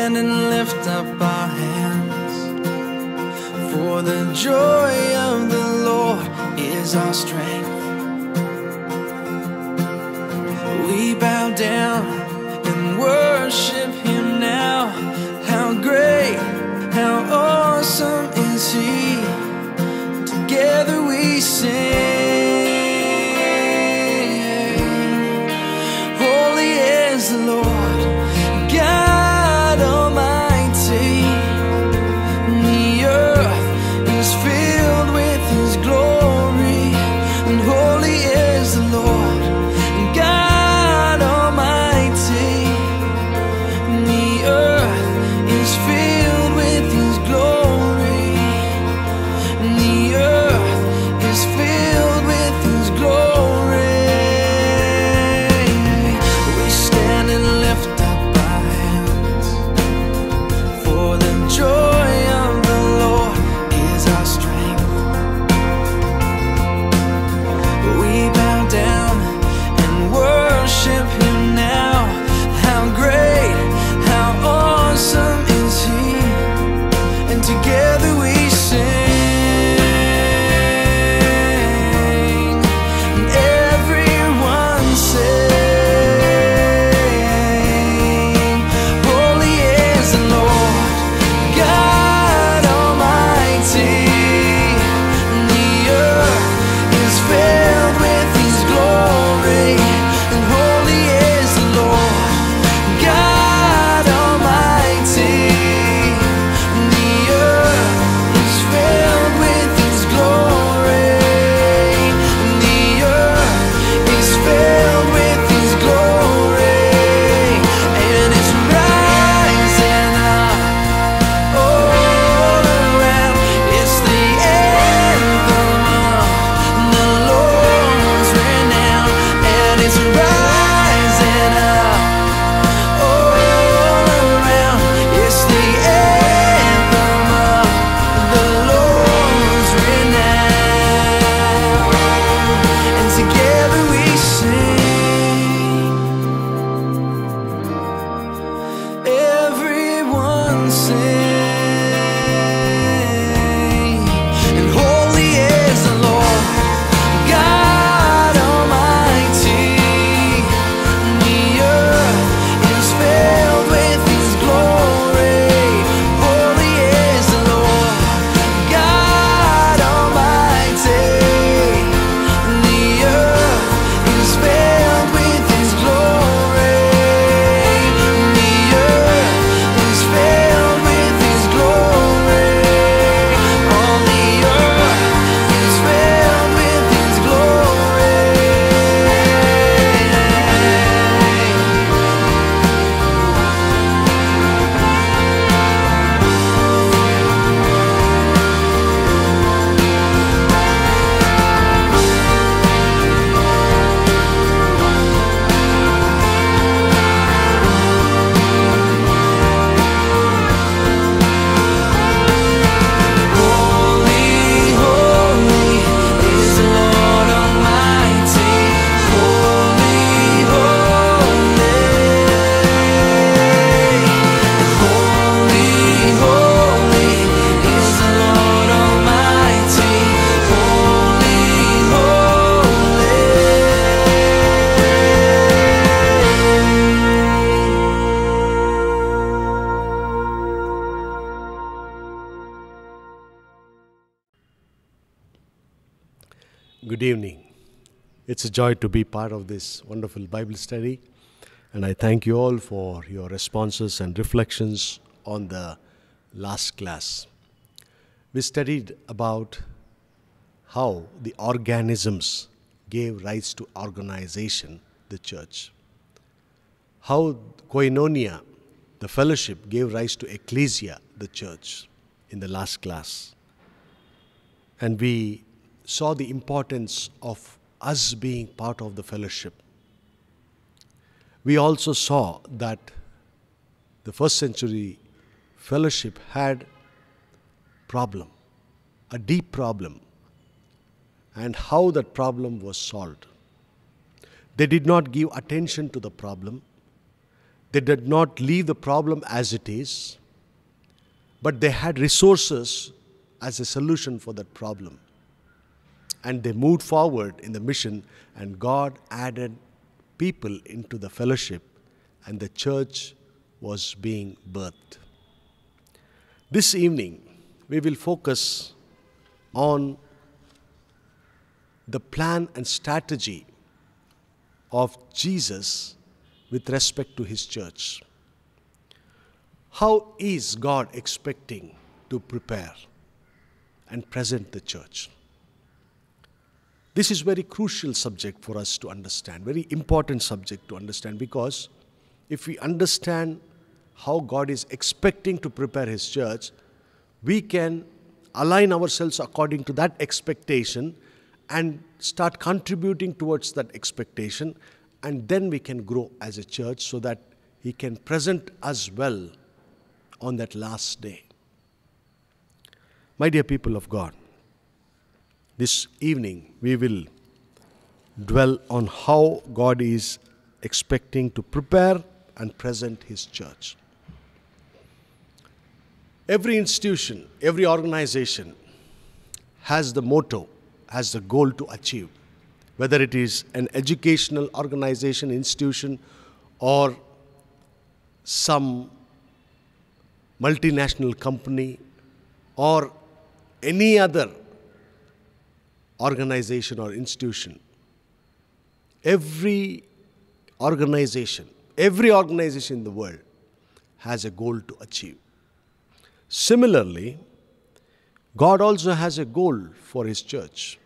stand and lift up our hands. For the joy of the Lord is our strength. Joy It's a joy to be part of this wonderful Bible study, and I thank you all for your responses and reflections on the last class. We studied about how the organisms gave rise to organization, the church. How koinonia, the fellowship, gave rise to ecclesia, the church, in the last class. And we saw the importance of us being part of the fellowship. We also saw that the first century fellowship had problem, a deep problem, and how that problem was solved. They did not give attention to the problem. They did not leave the problem as it is, but they had resources as a solution for that problem. And they moved forward in the mission, and God added people into the fellowship, and the church was being birthed. This evening, we will focus on the plan and strategy of Jesus with respect to his church. How is God expecting to prepare and present the church? This is very crucial subject for us to understand, very important subject to understand because if we understand how God is expecting to prepare his church, we can align ourselves according to that expectation and start contributing towards that expectation and then we can grow as a church so that he can present us well on that last day. My dear people of god this evening we will dwell on how god is expecting to prepare and present his church. Every institution every organization has the motto has the goal to achieve whether it is an educational organization, institution, or some multinational company, or any other organization or institution. Every organization, every organization in the world has a goal to achieve. Similarly, God also has a goal for His church.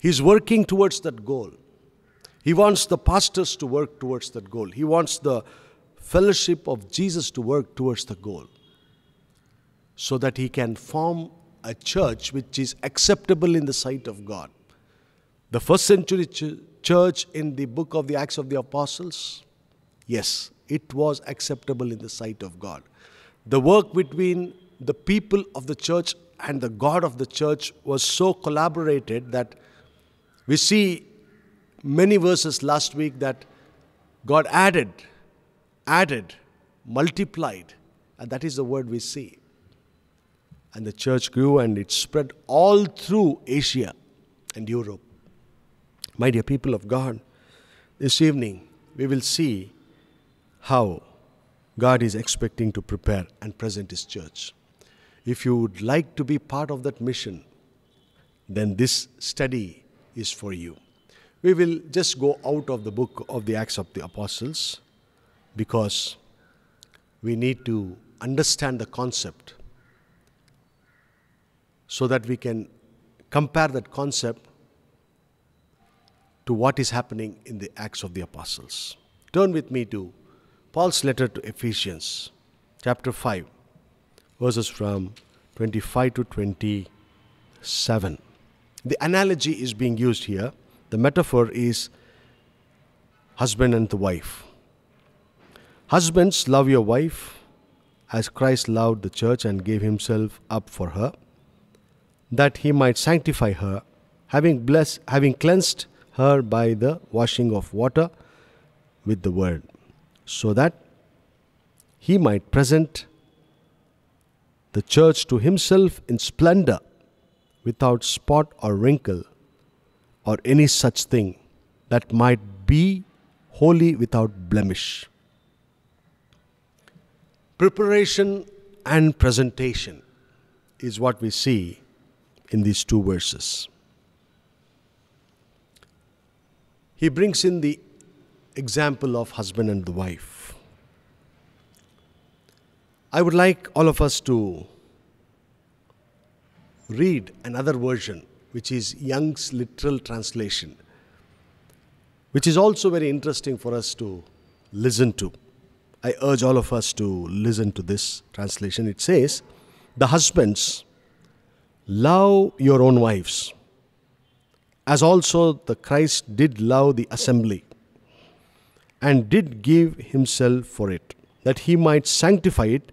He's working towards that goal. He wants the pastors to work towards that goal. He wants the fellowship of Jesus to work towards the goal so that he can form a church which is acceptable in the sight of God. The first century ch- church in the book of the Acts of the Apostles, yes, it was acceptable in the sight of God. The work between the people of the church and the God of the church was so collaborated that we see many verses last week that God added, added, multiplied, and that is the word we see. And the church grew and it spread all through Asia and Europe. My dear people of God, this evening we will see how God is expecting to prepare and present His church. If you would like to be part of that mission, then this study is for you. We will just go out of the book of the Acts of the Apostles because we need to understand the concept so that we can compare that concept to what is happening in the Acts of the Apostles. Turn with me to Paul's letter to Ephesians, chapter 5, verses from 25 to 27. The analogy is being used here. The metaphor is husband and the wife. Husbands, love your wife as Christ loved the church and gave himself up for her, that he might sanctify her, having blessed, having cleansed her by the washing of water with the word, so that he might present the church to himself in splendor without spot or wrinkle or any such thing that might be holy without blemish. Preparation and presentation is what we see in these two verses. He brings in the example of husband and the wife. I would like all of us to read another version, which is Young's literal translation, which is also very interesting for us to listen to. I urge all of us to listen to this translation. It says, The husbands, love your own wives, as also the Christ did love the assembly, and did give himself for it, that he might sanctify it,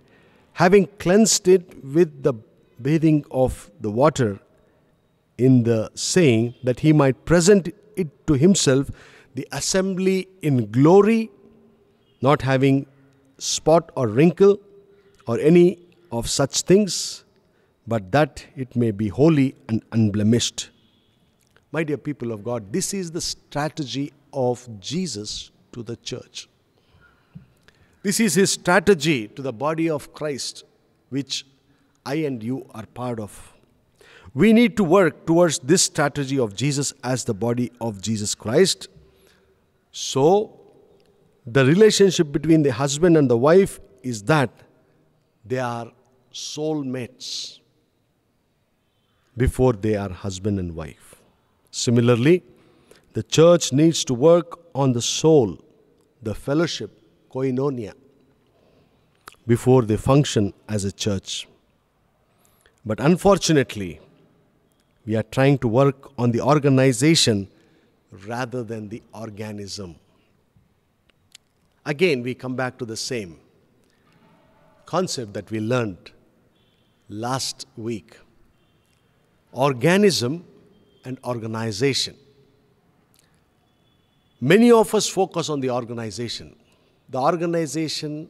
having cleansed it with the bathing of the water in the saying that he might present it to himself the assembly in glory, not having spot or wrinkle or any of such things, but that it may be holy and unblemished. My dear people of God, this is the strategy of Jesus to the church. This is his strategy to the body of Christ, which I and you are part of. We need to work towards this strategy of Jesus as the body of Jesus Christ. So, the relationship between the husband and the wife is that they are soulmates before they are husband and wife. Similarly, the church needs to work on the soul, the fellowship, koinonia, before they function as a church. But unfortunately, we are trying to work on the organization rather than the organism. Again, we come back to the same concept that we learned last week organism and organization. Many of us focus on the organization. The organization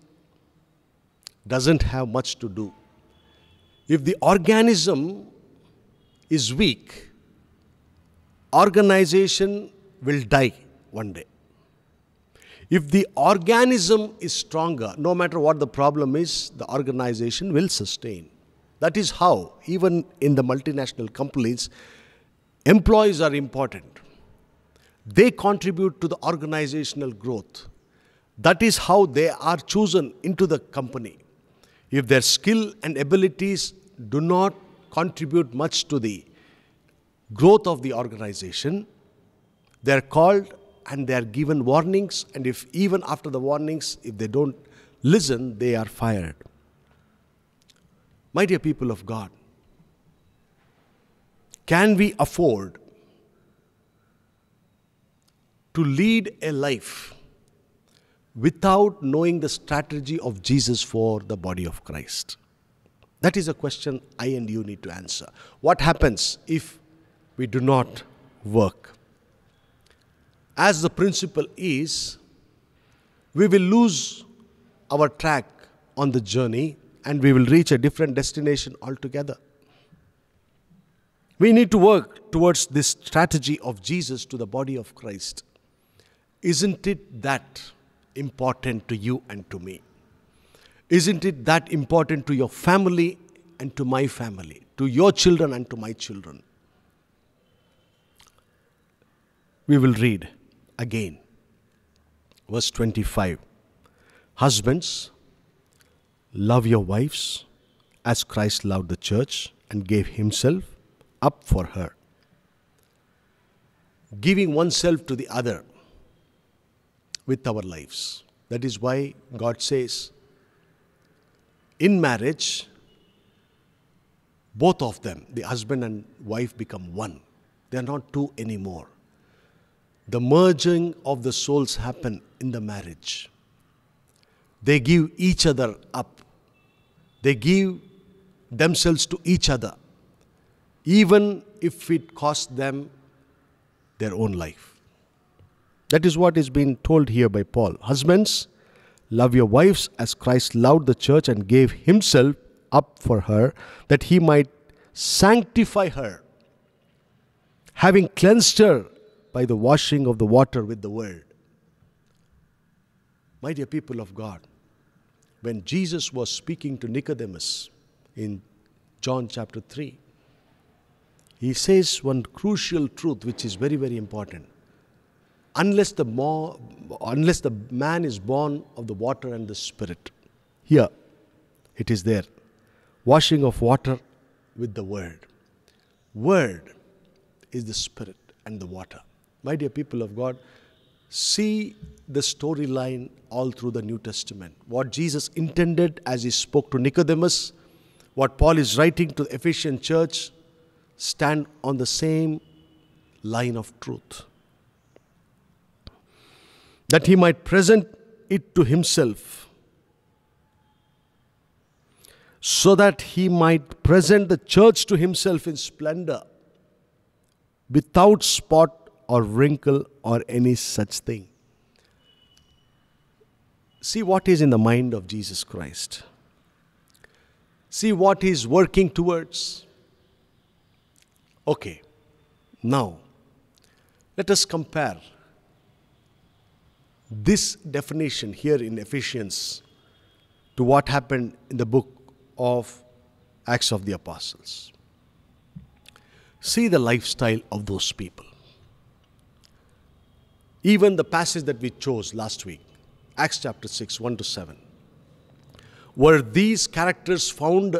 doesn't have much to do. If the organism is weak, organization will die one day. If the organism is stronger, no matter what the problem is, the organization will sustain. That is how, even in the multinational companies, employees are important. They contribute to the organizational growth. That is how they are chosen into the company. If their skill and abilities do not contribute much to the growth of the organization, they are called and they are given warnings, and if even after the warnings, if they don't listen, they are fired. My dear people of God, can we afford to lead a life without knowing the strategy of Jesus for the body of Christ? That is a question I and you need to answer. What happens if we do not work? As the principle is, we will lose our track on the journey and we will reach a different destination altogether. We need to work towards this strategy of Jesus to the body of Christ. Isn't it that important to you and to me? Isn't it that important to your family and to my family, to your children and to my children? We will read again. Verse 25 Husbands, love your wives as Christ loved the church and gave himself up for her. Giving oneself to the other with our lives. That is why God says, in marriage, both of them, the husband and wife, become one. They are not two anymore the merging of the souls happen in the marriage. They give each other up. They give themselves to each other, even if it costs them their own life. That is what is being told here by Paul. Husbands, love your wives as Christ loved the church and gave himself up for her, that he might sanctify her, having cleansed her by the washing of the water with the word. My dear people of God, when Jesus was speaking to Nicodemus in John chapter 3, he says one crucial truth which is very, very important. Unless the, more, unless the man is born of the water and the spirit, here it is there. Washing of water with the word. Word is the spirit and the water. My dear people of God, see the storyline all through the New Testament. What Jesus intended as he spoke to Nicodemus, what Paul is writing to the Ephesian church, stand on the same line of truth. That he might present it to himself, so that he might present the church to himself in splendor, without spot or wrinkle or any such thing. See what is in the mind of Jesus Christ. See what he's working towards. Okay, now let us compare this definition here in Ephesians to what happened in the book of Acts of the Apostles. See the lifestyle of those people. Even the passage that we chose last week, Acts chapter 6, 1 to 7. Were these characters found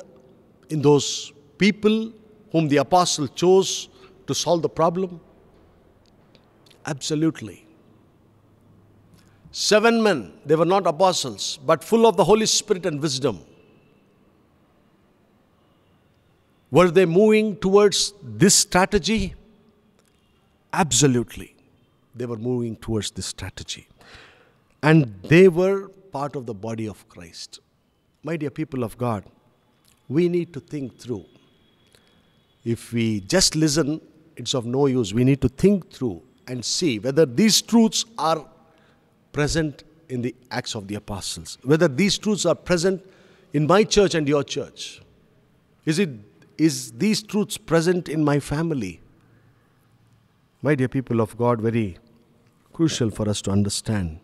in those people whom the apostle chose to solve the problem? Absolutely. Seven men, they were not apostles, but full of the Holy Spirit and wisdom. Were they moving towards this strategy? Absolutely. They were moving towards this strategy. And they were part of the body of Christ. My dear people of God, we need to think through. If we just listen, it's of no use. We need to think through and see whether these truths are present in the Acts of the Apostles, whether these truths are present in my church and your church. Is it is these truths present in my family? My dear people of God, very crucial for us to understand.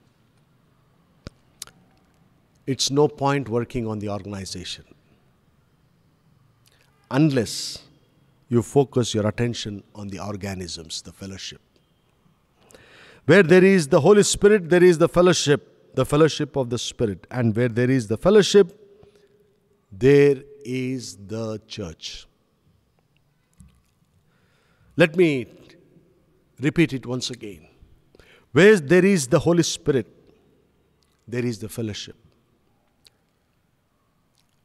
It's no point working on the organization unless you focus your attention on the organisms, the fellowship. Where there is the Holy Spirit, there is the fellowship, the fellowship of the Spirit. And where there is the fellowship, there is the church. Let me repeat it once again. Where there is the Holy Spirit, there is the fellowship.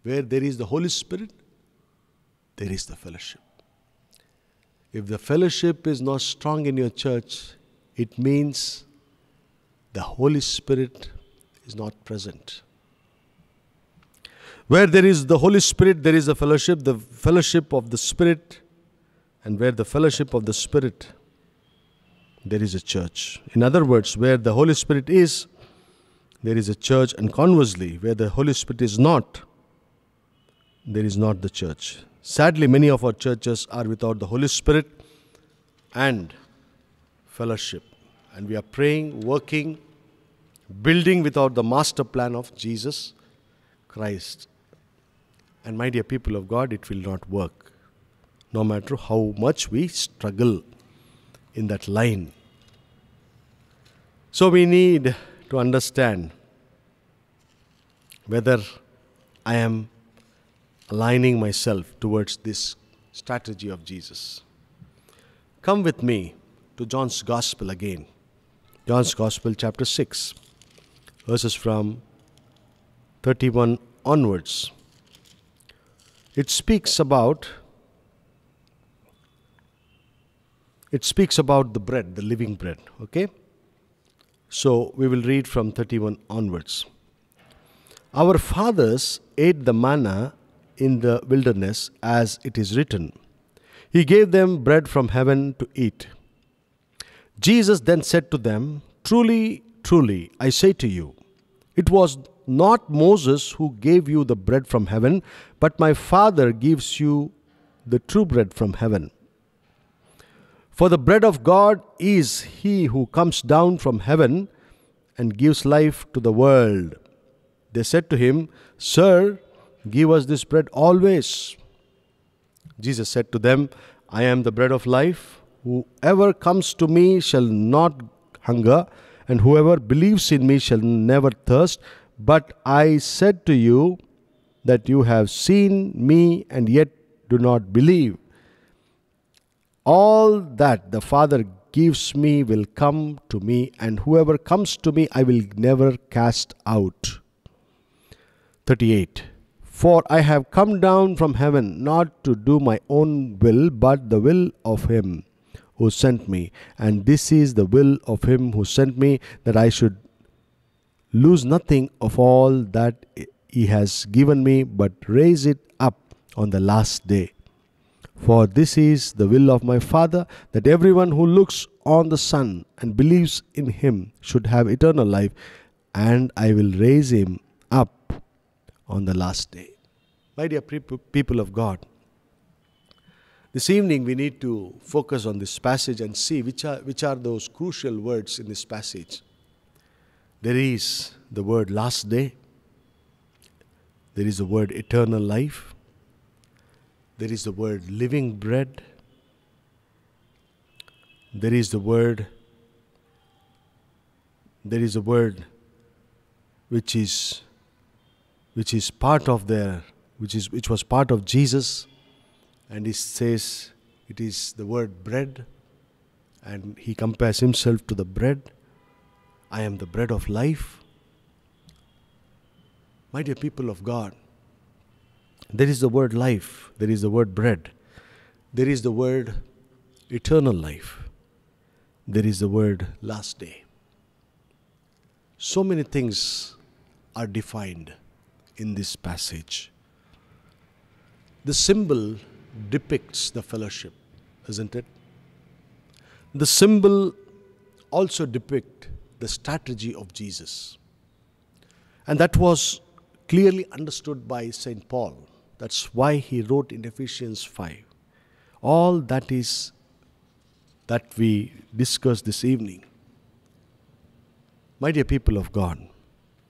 Where there is the Holy Spirit, there is the fellowship. If the fellowship is not strong in your church, it means the Holy Spirit is not present. Where there is the Holy Spirit, there is a fellowship, the fellowship of the Spirit, and where the fellowship of the Spirit, there is a church. In other words, where the Holy Spirit is, there is a church, and conversely, where the Holy Spirit is not, there is not the church. Sadly, many of our churches are without the Holy Spirit and fellowship. And we are praying, working, building without the master plan of Jesus Christ. And my dear people of God, it will not work, no matter how much we struggle in that line. So we need to understand whether I am aligning myself towards this strategy of Jesus. Come with me to John's Gospel again. John's Gospel, chapter 6, verses from 31 onwards. It speaks about it speaks about the bread, the living bread, okay? So we will read from 31 onwards. Our fathers ate the manna in the wilderness, as it is written. He gave them bread from heaven to eat. Jesus then said to them, Truly, truly, I say to you, it was not Moses who gave you the bread from heaven, but my Father gives you the true bread from heaven. For the bread of God is he who comes down from heaven and gives life to the world. They said to him, Sir, give us this bread always. Jesus said to them, I am the bread of life. Whoever comes to me shall not hunger, and whoever believes in me shall never thirst. But I said to you that you have seen me and yet do not believe. All that the Father gives me will come to me, and whoever comes to me I will never cast out. 38. For I have come down from heaven not to do my own will, but the will of Him who sent me. And this is the will of Him who sent me, that I should lose nothing of all that He has given me, but raise it up on the last day. For this is the will of my Father, that everyone who looks on the Son and believes in him should have eternal life, and I will raise him up on the last day. My dear people of God, this evening we need to focus on this passage and see which are, which are those crucial words in this passage. There is the word last day, there is the word eternal life, there is the word living bread. There is the word there is a word which is which is part of their which is which was part of Jesus. And he says it is the word bread. And he compares himself to the bread. I am the bread of life. My dear people of God there is the word life, there is the word bread, there is the word eternal life, there is the word last day. So many things are defined in this passage. The symbol depicts the fellowship, isn't it? The symbol also depicts the strategy of Jesus. And that was clearly understood by St. Paul that's why he wrote in Ephesians 5. All that is that we discuss this evening. My dear people of God,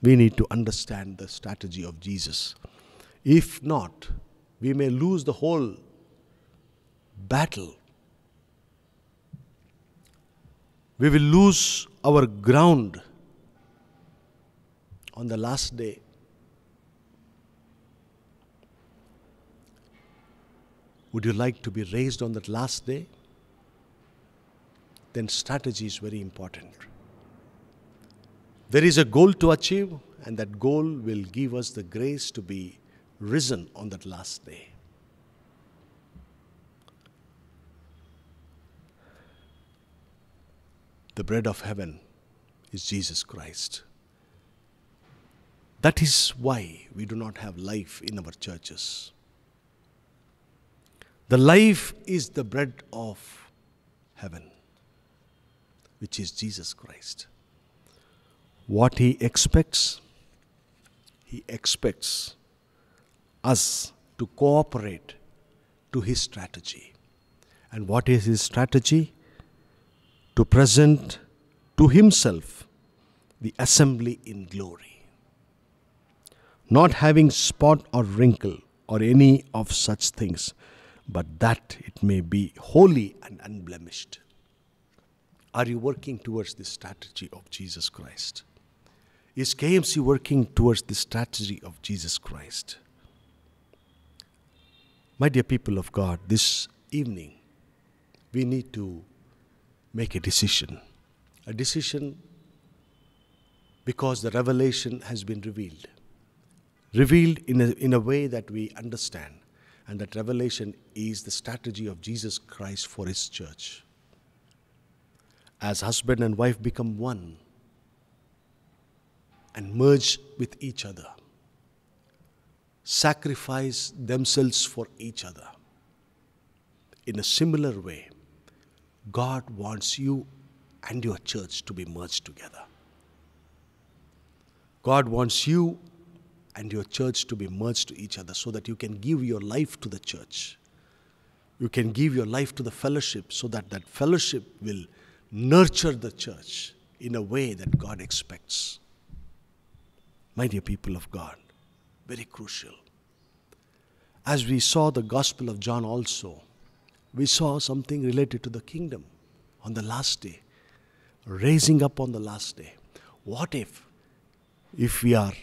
we need to understand the strategy of Jesus. If not, we may lose the whole battle. We will lose our ground on the last day. Would you like to be raised on that last day? Then strategy is very important. There is a goal to achieve, and that goal will give us the grace to be risen on that last day. The bread of heaven is Jesus Christ. That is why we do not have life in our churches. The life is the bread of heaven, which is Jesus Christ. What he expects, he expects us to cooperate to his strategy. And what is his strategy? To present to himself the assembly in glory, not having spot or wrinkle or any of such things but that it may be holy and unblemished. Are you working towards the strategy of Jesus Christ? Is KMC working towards the strategy of Jesus Christ? My dear people of God, this evening we need to make a decision. A decision because the revelation has been revealed. Revealed in a, in a way that we understand and that revelation is the strategy of Jesus Christ for his church. As husband and wife become one and merge with each other, sacrifice themselves for each other. In a similar way, God wants you and your church to be merged together. God wants you and your church to be merged to each other so that you can give your life to the church. You can give your life to the fellowship so that that fellowship will nurture the church in a way that God expects. My dear people of God, very crucial. As we saw the Gospel of John also, we saw something related to the kingdom on the last day, raising up on the last day. What if, if we are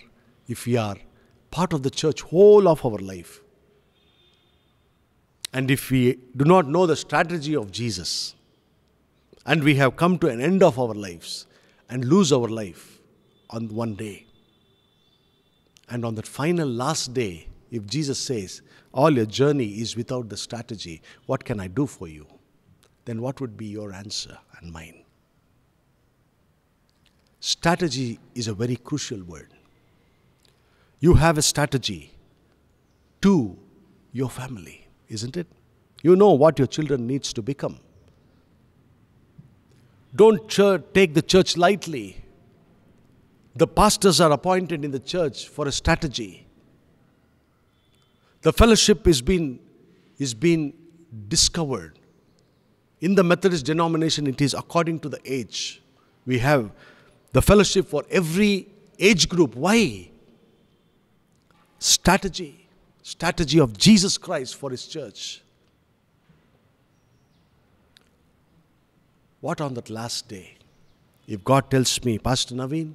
if we are part of the church whole of our life. And if we do not know the strategy of Jesus, and we have come to an end of our lives and lose our life on one day, and on that final last day, if Jesus says, All your journey is without the strategy, what can I do for you? Then what would be your answer and mine? Strategy is a very crucial word you have a strategy to your family, isn't it? You know what your children needs to become. Don't church, take the church lightly. The pastors are appointed in the church for a strategy. The fellowship is being, is being discovered. In the Methodist denomination, it is according to the age. We have the fellowship for every age group. Why? Strategy. Strategy of Jesus Christ for His church. What on that last day? If God tells me, Pastor Naveen,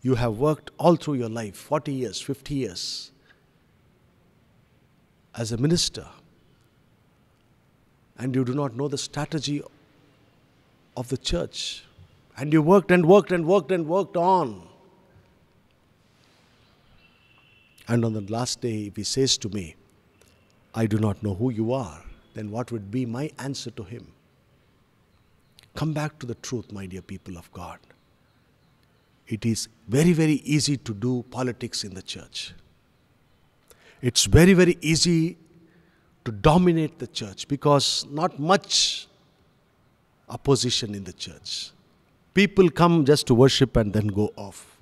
you have worked all through your life 40 years, 50 years as a minister, and you do not know the strategy of the church, and you worked and worked and worked and worked on. And on the last day, if he says to me, I do not know who you are, then what would be my answer to him? Come back to the truth, my dear people of God. It is very, very easy to do politics in the church. It's very, very easy to dominate the church because not much opposition in the church. People come just to worship and then go off.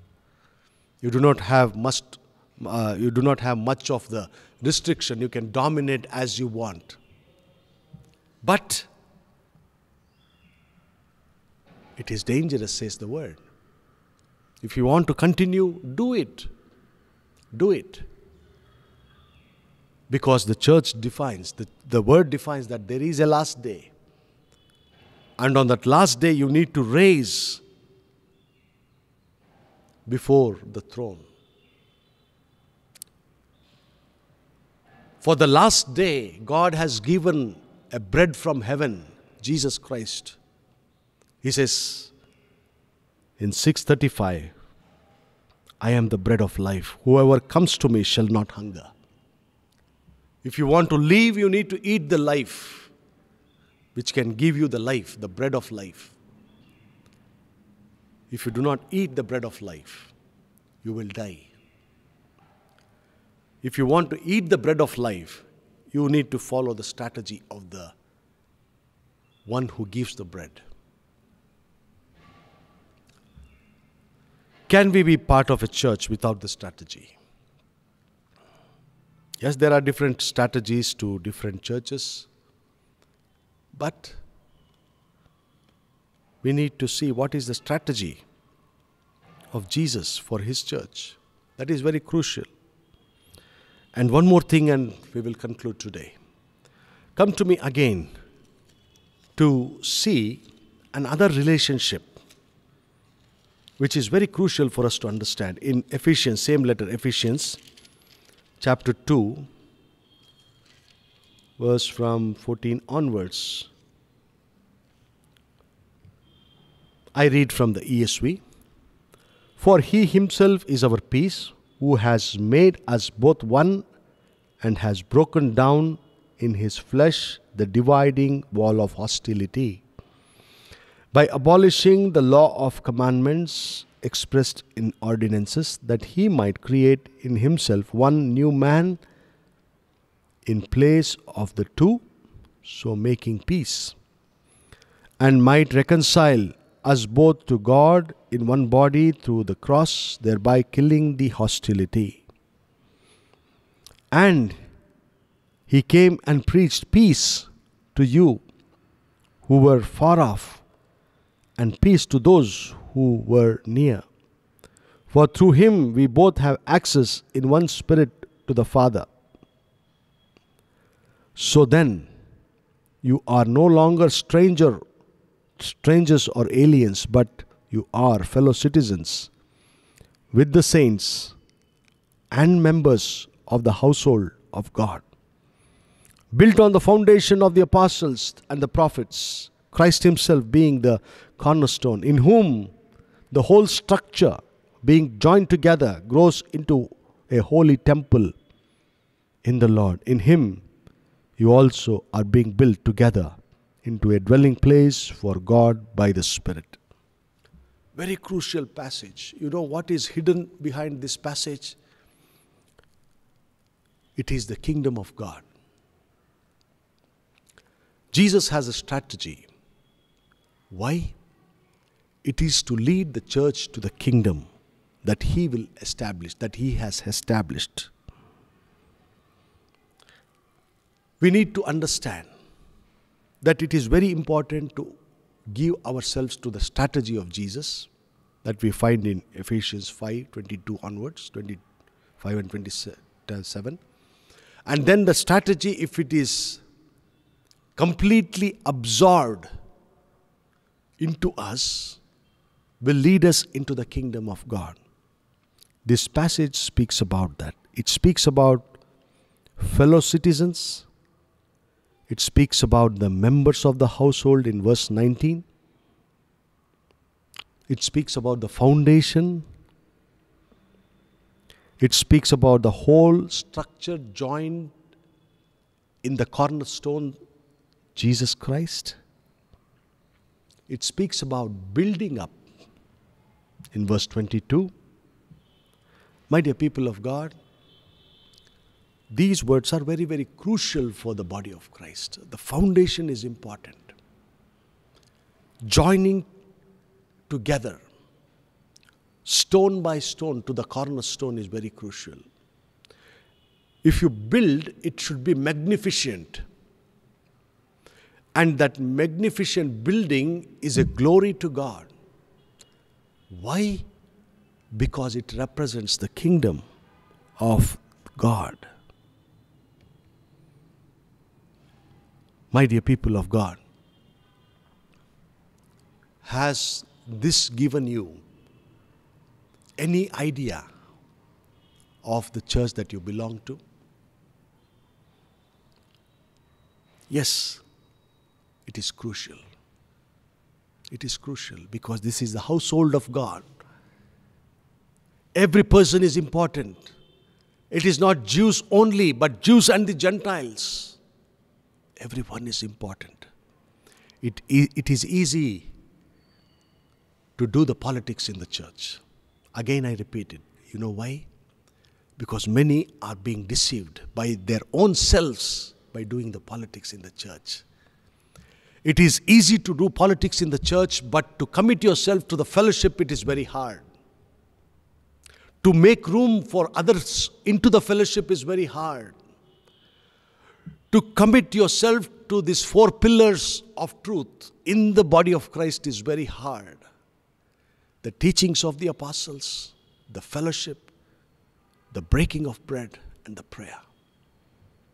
You do not have much, uh, you do not have much of the restriction. You can dominate as you want. But it is dangerous, says the word. If you want to continue, do it. Do it. Because the church defines, the, the word defines that there is a last day. And on that last day, you need to raise before the throne. For the last day, God has given a bread from heaven, Jesus Christ. He says in 635, I am the bread of life. Whoever comes to me shall not hunger. If you want to live, you need to eat the life which can give you the life, the bread of life. If you do not eat the bread of life, you will die. If you want to eat the bread of life, you need to follow the strategy of the one who gives the bread. Can we be part of a church without the strategy? Yes, there are different strategies to different churches, but we need to see what is the strategy of Jesus for his church. That is very crucial. And one more thing, and we will conclude today. Come to me again to see another relationship which is very crucial for us to understand. In Ephesians, same letter, Ephesians, chapter 2, verse from 14 onwards. I read from the ESV. For he himself is our peace, who has made us both one and has broken down in his flesh the dividing wall of hostility. By abolishing the law of commandments expressed in ordinances, that he might create in himself one new man in place of the two, so making peace, and might reconcile us both to God in one body through the cross, thereby killing the hostility. And he came and preached peace to you who were far off and peace to those who were near. For through him we both have access in one spirit to the Father. So then, you are no longer stranger, strangers or aliens, but you are fellow citizens with the saints and members of the household of God, built on the foundation of the apostles and the prophets, Christ Himself being the cornerstone, in whom the whole structure, being joined together, grows into a holy temple in the Lord. In Him, you also are being built together into a dwelling place for God by the Spirit. Very crucial passage. You know what is hidden behind this passage? It is the kingdom of God. Jesus has a strategy. Why? It is to lead the church to the kingdom that he will establish, that he has established. We need to understand that it is very important to give ourselves to the strategy of Jesus that we find in Ephesians 5 22 onwards, 25 and 27. Uh, and then the strategy, if it is completely absorbed into us, will lead us into the kingdom of God. This passage speaks about that. It speaks about fellow citizens, it speaks about the members of the household in verse 19. It speaks about the foundation. It speaks about the whole structure joined in the cornerstone, Jesus Christ. It speaks about building up in verse 22. My dear people of God, these words are very, very crucial for the body of Christ. The foundation is important. Joining together, stone by stone, to the cornerstone is very crucial. If you build, it should be magnificent. And that magnificent building is a glory to God. Why? Because it represents the kingdom of God. My dear people of God, has this given you any idea of the church that you belong to? Yes, it is crucial. It is crucial because this is the household of God. Every person is important. It is not Jews only, but Jews and the Gentiles. Everyone is important. It, it is easy to do the politics in the church. Again, I repeat it. You know why? Because many are being deceived by their own selves by doing the politics in the church. It is easy to do politics in the church, but to commit yourself to the fellowship, it is very hard. To make room for others into the fellowship is very hard. To commit yourself to these four pillars of truth in the body of Christ is very hard. The teachings of the apostles, the fellowship, the breaking of bread, and the prayer.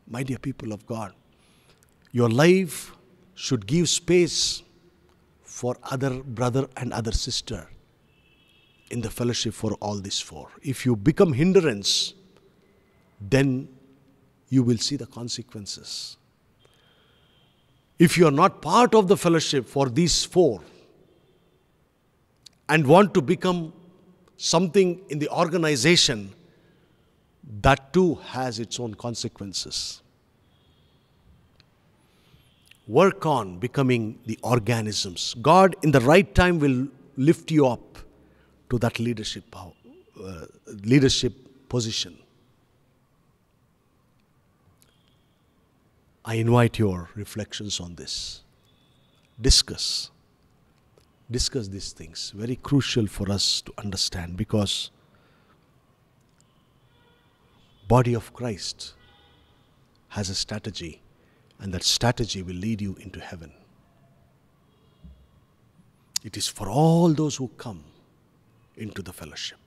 My dear people of God, your life should give space for other brother and other sister in the fellowship for all these four. If you become hindrance, then you will see the consequences. If you are not part of the fellowship for these four and want to become something in the organization, that too has its own consequences. Work on becoming the organisms. God, in the right time, will lift you up to that leadership, uh, leadership position. I invite your reflections on this. Discuss. Discuss these things. Very crucial for us to understand because body of Christ has a strategy and that strategy will lead you into heaven. It is for all those who come into the fellowship.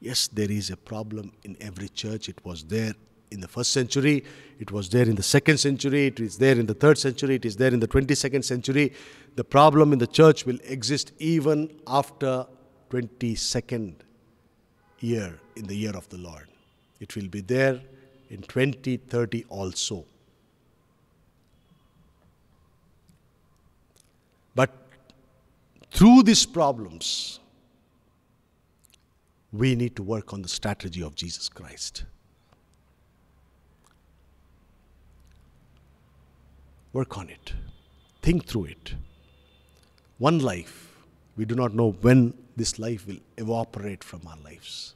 Yes, there is a problem in every church. It was there in the first century, it was there in the second century, it is there in the third century, it is there in the 22nd century. The problem in the church will exist even after 22nd year in the year of the Lord. It will be there in 2030 also. But through these problems, we need to work on the strategy of Jesus Christ. Work on it. Think through it. One life, we do not know when this life will evaporate from our lives.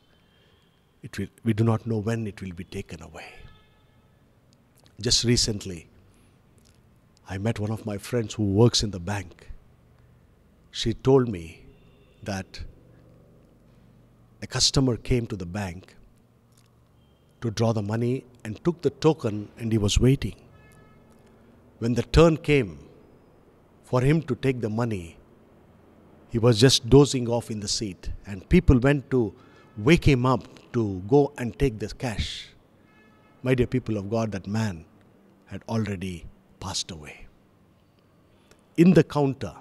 It will, we do not know when it will be taken away. Just recently, I met one of my friends who works in the bank. She told me that a customer came to the bank to draw the money and took the token and he was waiting. When the turn came for him to take the money, he was just dozing off in the seat and people went to wake him up to go and take the cash. My dear people of God, that man had already passed away. In the counter,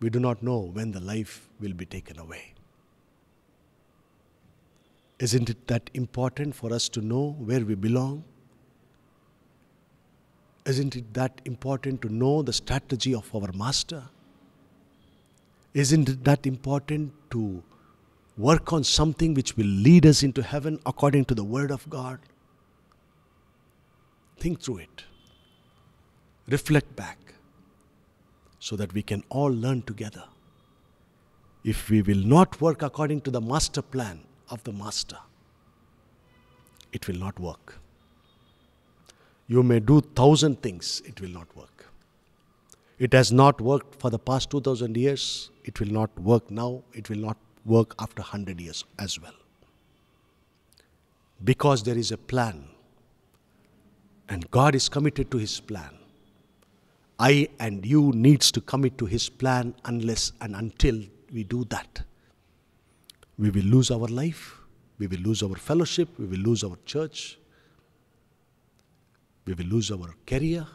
we do not know when the life will be taken away. Isn't it that important for us to know where we belong? Isn't it that important to know the strategy of our master? Isn't it that important to work on something which will lead us into heaven according to the Word of God? Think through it. Reflect back so that we can all learn together. If we will not work according to the master plan of the master, it will not work. You may do thousand things, it will not work. It has not worked for the past 2000 years, it will not work now, it will not work after 100 years as well. Because there is a plan and God is committed to his plan. I and you needs to commit to his plan unless and until we do that. We will lose our life, we will lose our fellowship, we will lose our church, we will lose our career,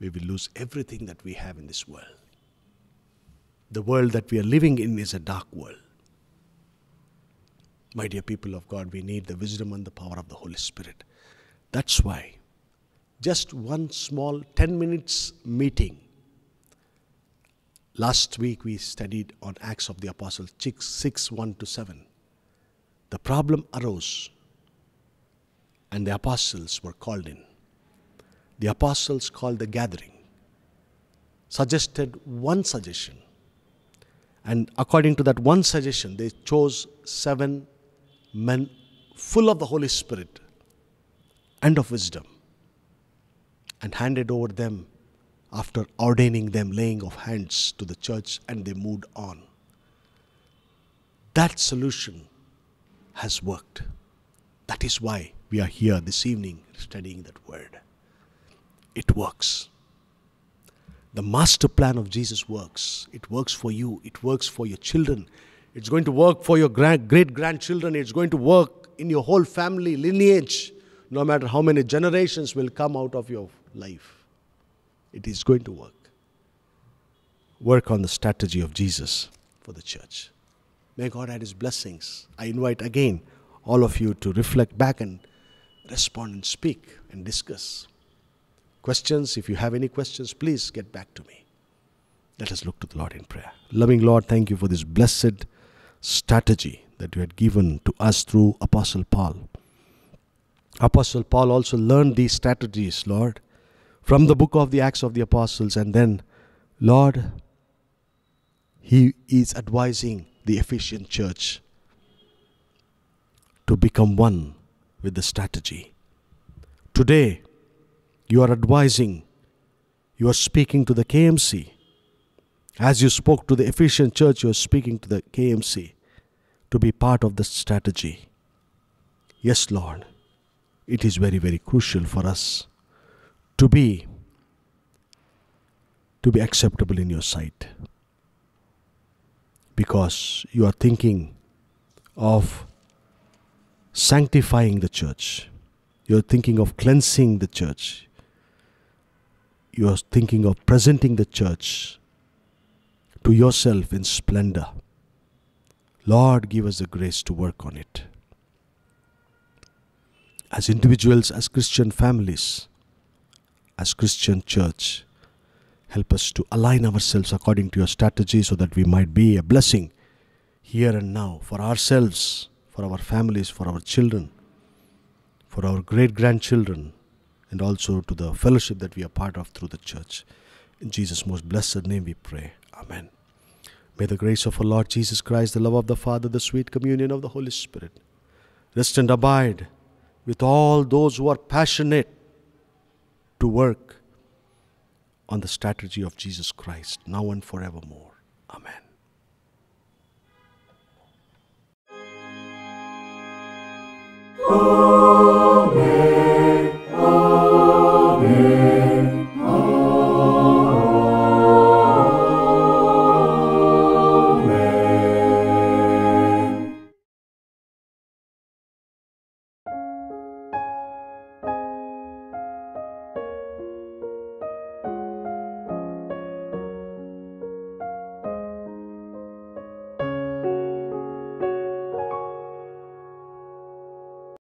we will lose everything that we have in this world. The world that we are living in is a dark world. My dear people of God, we need the wisdom and the power of the Holy Spirit. That's why just one small 10 minutes meeting. Last week we studied on Acts of the Apostles 6, 6 1 to 7. The problem arose and the apostles were called in. The apostles called the gathering, suggested one suggestion. And according to that one suggestion, they chose seven men full of the Holy Spirit and of wisdom and handed over them after ordaining them, laying of hands to the church, and they moved on. That solution has worked. That is why we are here this evening studying that word. It works. The master plan of Jesus works. It works for you, it works for your children, it's going to work for your great grandchildren, it's going to work in your whole family lineage, no matter how many generations will come out of your life. It is going to work. Work on the strategy of Jesus for the church. May God add His blessings. I invite again all of you to reflect back and respond and speak and discuss. Questions, if you have any questions, please get back to me. Let us look to the Lord in prayer. Loving Lord, thank you for this blessed strategy that you had given to us through Apostle Paul. Apostle Paul also learned these strategies, Lord, from the book of the Acts of the Apostles, and then, Lord, he is advising the Ephesian church to become one with the strategy. Today, you are advising, you are speaking to the KMC. As you spoke to the Ephesian church, you are speaking to the KMC to be part of the strategy. Yes, Lord, it is very, very crucial for us to be to be acceptable in your sight because you are thinking of sanctifying the church. You're thinking of cleansing the church. You are thinking of presenting the church to yourself in splendor. Lord give us the grace to work on it. As individuals as christian families as Christian church. Help us to align ourselves according to your strategy so that we might be a blessing here and now for ourselves, for our families, for our children, for our great grandchildren, and also to the fellowship that we are part of through the church. In Jesus' most blessed name we pray. Amen. May the grace of our Lord Jesus Christ, the love of the Father, the sweet communion of the Holy Spirit rest and abide with all those who are passionate to work on the strategy of Jesus Christ now and forevermore. Amen. Amen.